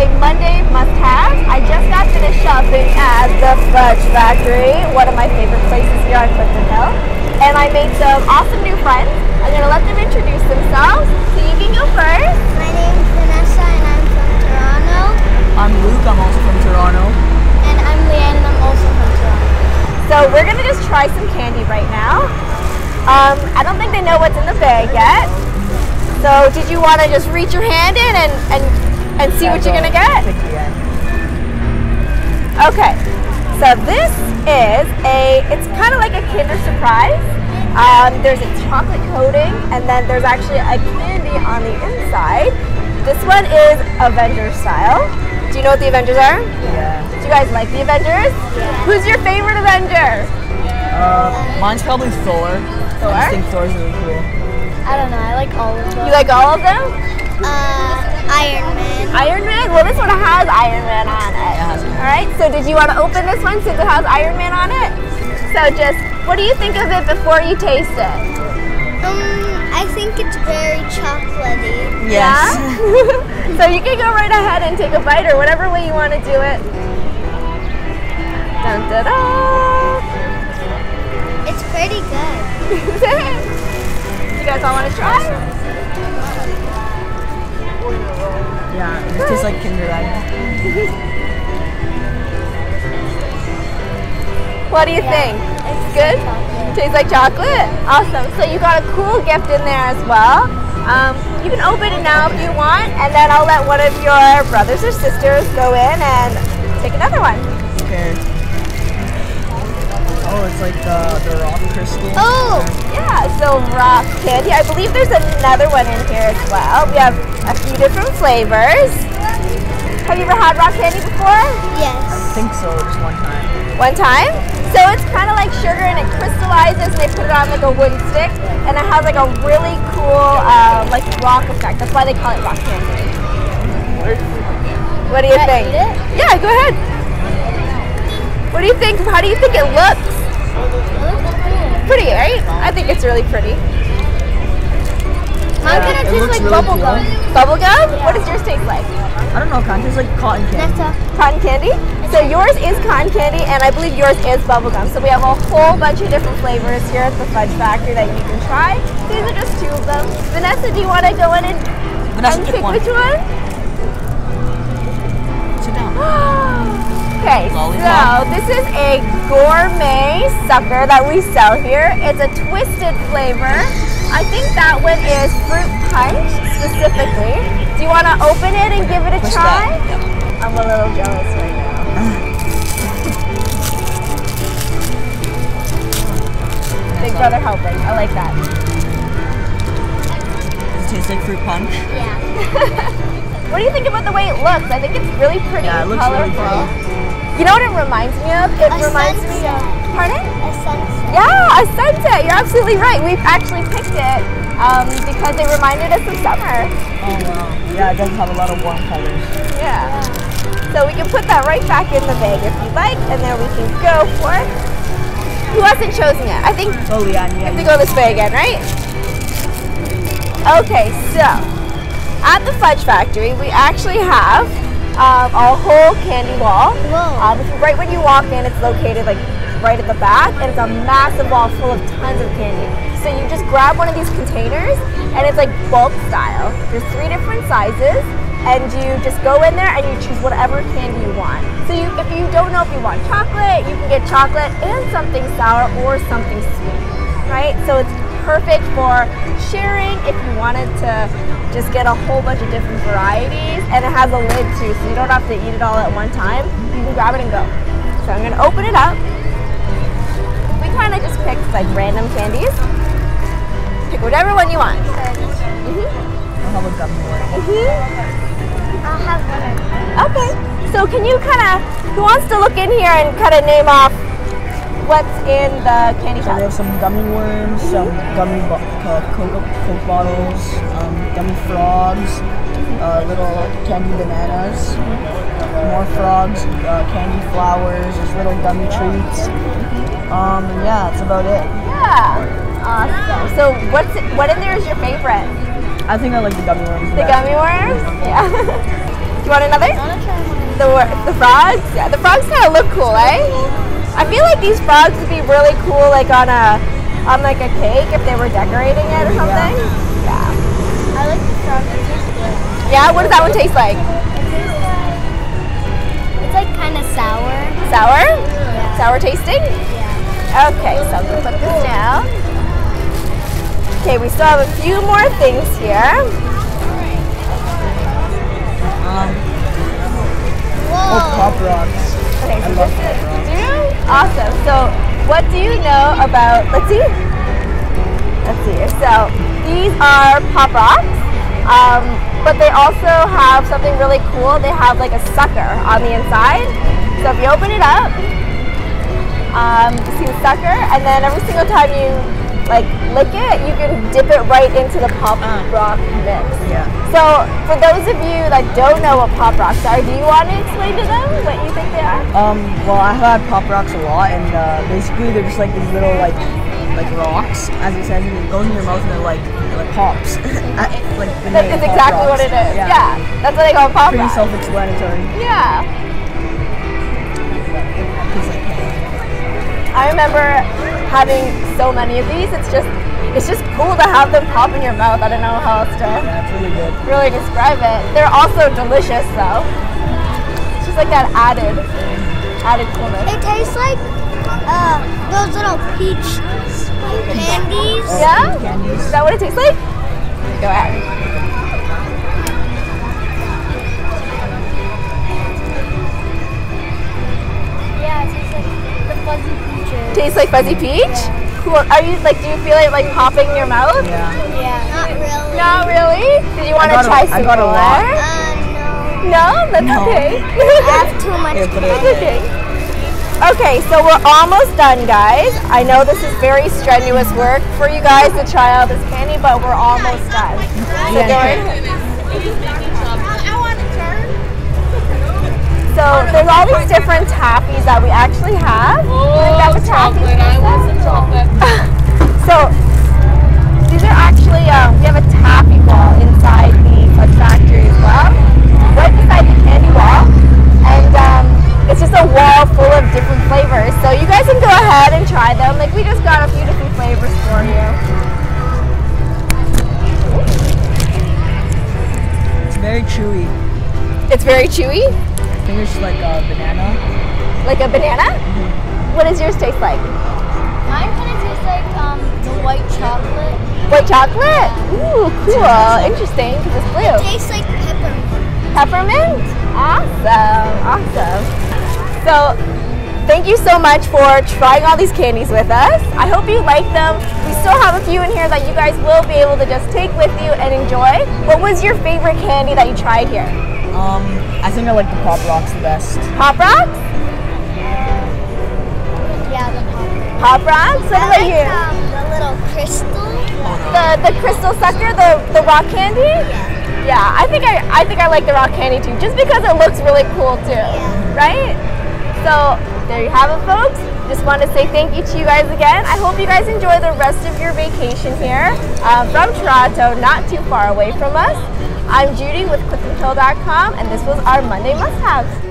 a Monday must-have. I just got finished shopping at the Fudge Factory, one of my favorite places here on Clifton Hill. And I made some awesome new friends. I'm gonna let them introduce themselves. So you can go first. My name's Vanessa and I'm from Toronto. I'm Luke, I'm also from Toronto. And I'm Leanne and I'm also from Toronto. So we're gonna just try some candy right now. Um, I don't think they know what's in the bag yet. So did you want to just reach your hand in and, and, and see what you're gonna get? Pick the end. Okay, so this is a, it's kind of like a Kinder Surprise. Um, there's a chocolate coating and then there's actually a candy on the inside. This one is Avengers style. Do you know what the Avengers are? Yeah. Do you guys like the Avengers? Yeah. Who's your favorite Avenger? Uh, mine's probably Thor. Thor? I just think Thor's really cool. I don't know, I like all of them. You like all of them? uh, Iron Man. Iron Man? Well, this one has Iron Man on it. Yeah, All right, so did you want to open this one since it has Iron Man on it? So just, what do you think of it before you taste it? Um, I think it's very chocolatey. Yes. Yeah? so you can go right ahead and take a bite or whatever way you want to do it. Dun, da, da. It's pretty good. you guys all want to try? Tastes like Kinder Egg. What do you think? It's good? Tastes like chocolate? Awesome. So you got a cool gift in there as well. Um, you can open it now if you want, and then I'll let one of your brothers or sisters go in and take another one. Okay. Oh, it's like the, the rock crystal. Oh, Yeah, so rock candy. I believe there's another one in here as well. We have a few different flavors. Have you ever had rock candy before? yes. I think so, just one time. One time? So it's kind of like sugar and it crystallizes and they put it on like a wooden stick and it has like a really cool uh, like rock effect. That's why they call it rock candy. What do you Can I think? eat it? Yeah, go ahead. What do you think? How do you think it looks? It looks cool. Pretty, right? I think it's really pretty. Mine Yeah, kind it of tastes like really bubble cool. gum. Bubble gum? What does yours taste like? I don't know, kind of tastes like cotton candy. Nessa. Cotton candy? So yours is cotton candy and I believe yours is bubble gum. So we have a whole bunch of different flavors here at the Fudge Factory that you can try. These are just two of them. Vanessa, do you want to go in and, Vanessa, pick pick one. which one? Sit down. okay, so this is a gourmet sucker that we sell here. It's a twisted flavor. I think that one is fruit punch specifically. Do you want to open it and give it a try? that. I'm a little jealous right now. Big brother helping. I like that. Does it taste like fruit punch? Yeah. What do you think about the way it looks? I think it's really pretty Yeah, it and looks really colorful. pretty. You know what it reminds me of? It A reminds me of. Pardon? A sunset. Yeah, a sunset. You're absolutely right. We've actually picked it um, because they reminded us of summer. Oh wow. Yeah, it does have a lot of warm colors. Yeah. So we can put that right back in the bag if you'd like, and then we can go for. Who hasn't chosen yet? I think Oh yeah, We have to go this way again, right? Okay, so at the Fudge Factory, we actually have um, a whole candy wall. Um, right when you walk in, it's located like right at the back, and it's a massive wall full of tons of candy. So you just grab one of these containers, and it's like bulk style. There's three different sizes, and you just go in there and you choose whatever candy you want. So you, if you don't know if you want chocolate, you can get chocolate and something sour or something sweet, right? So it's perfect for sharing if you wanted to just get a whole bunch of different varieties, and it has a lid too, so you don't have to eat it all at one time. You can grab it and go. So I'm gonna open it up. We kind of just picked like random candies. Pick whatever one you want. Mhm. I'll have a gummy worm. Mhm. I'll have one. Okay. So can you kind of, who wants to look in here and kind of name off what's in the candy So shop? we have some gummy worms, some gummy bo- uh, Coke, Coke bottles, um, gummy frogs, uh, little candy bananas, more frogs, uh, candy flowers, just little gummy treats. Um, and yeah, that's about it. Yeah. Awesome. So what's what in there is your favorite? I think I like the gummy worms. The best. gummy worms? Yeah. Do you you want another? I want to try one. The the frogs? Yeah, the frogs kind of look cool, eh? I feel like these frogs would be really cool, like on a on like a cake if they were decorating it or something. Yeah. I like the frog. It tastes good. Yeah. What does that one taste like? It tastes like. It's like kind of sour. Sour? Yeah. Sour tasting? Yeah. Okay, so I'm gonna put this down. Okay, we still have a few more things here. Um, oh, Whoa. pop rocks. Okay, I so love this is, pop rocks. Awesome. So, what do you know about? Let's see. Let's see. So, these are pop rocks, um, but they also have something really cool. They have like a sucker on the inside. So, if you open it up, um, you see the sucker, and then every single time you like lick it, you can dip it right into the pop Ah. rock mix. Yeah. So, for those of you that don't know what pop rocks are, do you want to explain to them what you think they are? Um, well, I've had pop rocks a lot, and uh, basically they're just like these little like like rocks, as it says, and it goes in your mouth and it like like pops. Like the That is exactly what it is. Yeah. Yeah, that's what they call pop rocks. Pretty rocks. self-explanatory. Yeah, Tastes like candy. I remember having so many of these. It's just, it's just cool to have them pop in your mouth. I don't know how else to Yeah, really good. really describe it. They're also delicious though. It's just like that added, added coolness. It tastes like uh, those little peach candies. Yeah? pink. Is that what it tastes like? Go ahead. Yeah, it tastes like the fuzzy peaches. Tastes like fuzzy peach. Cool. Are you like? Do you feel it like popping in your mouth? Yeah. Yeah. Not really. Not really. Did you want to got a- try I some got a lot. more? Uh, no. No, that's No. okay. I have too much Here, That's candy. okay. Okay, so we're almost done, guys. I know this is very strenuous work for you guys to try all this candy, but we're almost done. So Yeah. Go ahead. So there's all these different taffies that we actually have. Like that was chocolate. I want some chocolate. So these are actually um, we have a taffy wall inside the Fudge Factory as well, right beside the candy wall, and um, it's just a wall full of different flavors. So you guys can go ahead and try them. Like we just got a few different flavors for you. It's very chewy. It's very chewy, I think it's like a banana. like a banana. What does yours taste like? Mine kind of tastes like um, the white chocolate. White chocolate. Ooh, cool. Interesting because it's blue. tastes like peppermint. Peppermint? Awesome, awesome. So, thank you so much for trying all these candies with us. I hope you like them. We still have a few in here that you guys will be able to just take with you and enjoy. What was your favorite candy that you tried here? Um, I think I like the pop rocks the best. Pop Rocks? Yeah, the peppermint. Pop Rocks? What I about like you? um, the little crystal. The the crystal sucker, the the rock candy? Yeah, I think I I think I like the rock candy too, just because it looks really cool too. Right? So there you have it, folks. Just want to say thank you to you guys again. I hope you guys enjoy the rest of your vacation here um, from Toronto, not too far away from us. I'm Judy with CliftonHill.com, and this was our Monday Must Have.